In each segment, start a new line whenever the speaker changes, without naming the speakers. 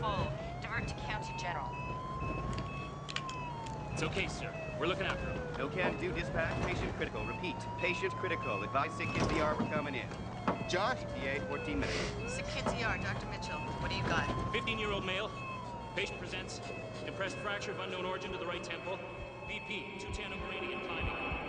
full. Divert to County General. It's okay, sir. We're looking after him.
No can do, dispatch. Patient critical. Repeat. Patient critical. Advise sick kids ER, we're coming in.
Josh?
ETA, 14 minutes.
Sick kids ER, Dr. Mitchell. What do you got?
15-year-old male. Patient presents. Depressed fracture of unknown origin to the right temple. BP, 210 gradient and climbing.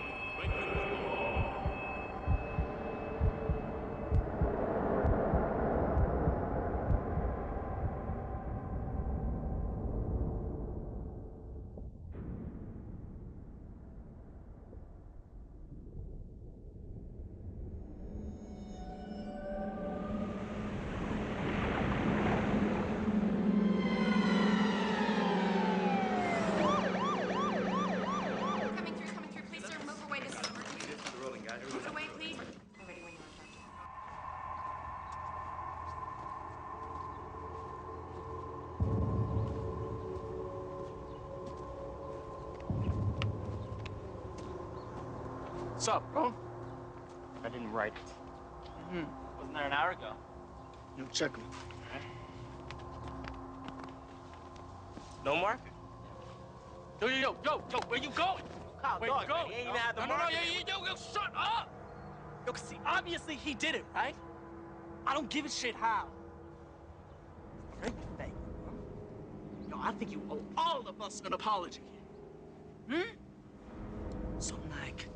What's up, bro? I didn't write it.
Mm -hmm. Wasn't there an hour ago?
You check me.
No marker.
Yo, yo, yo, yo, yo, where you going?
Kyle,
Where
dog,
you going?
man, he ain't had the
no, no, no, yo, yo, yo, shut up! Yo, 'cause see, obviously he did it, right? I don't give a shit how. Thank you. Yo, I think you owe all of us an apology. Hmm? Something like,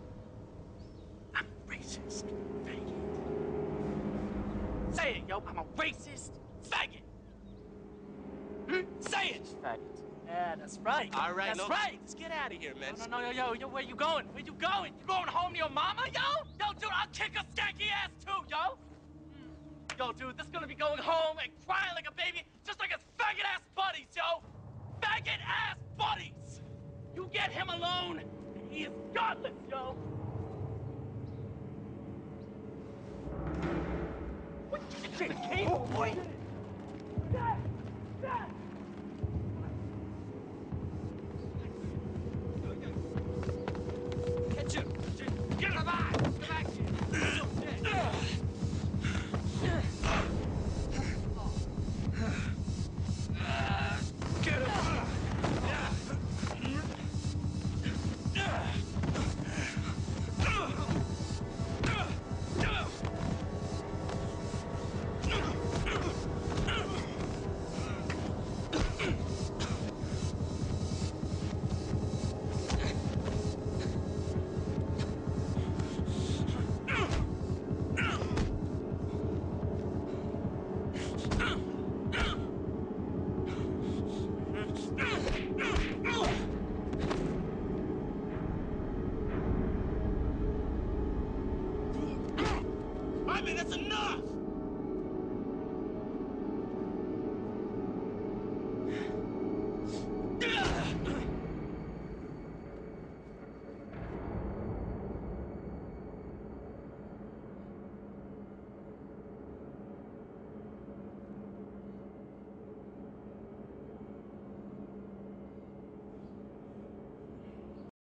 racist, faggot. Say it, yo, I'm a racist faggot. Hmm? Say it.
Faggot.
Yeah, that's right.
All right,
that's
no-
right.
Let's get out of here, man.
No, no, no, yo, yo, yo, where you going? Where you going? You going home to your mama, yo? Yo, dude, I'll kick a skanky ass too, yo. Mm. Yo, dude, this gonna be going home and crying like a baby, just like his faggot ass buddies, yo. Faggot ass buddies. You get him alone, and he is godless, yo. What you
Mean, that's enough!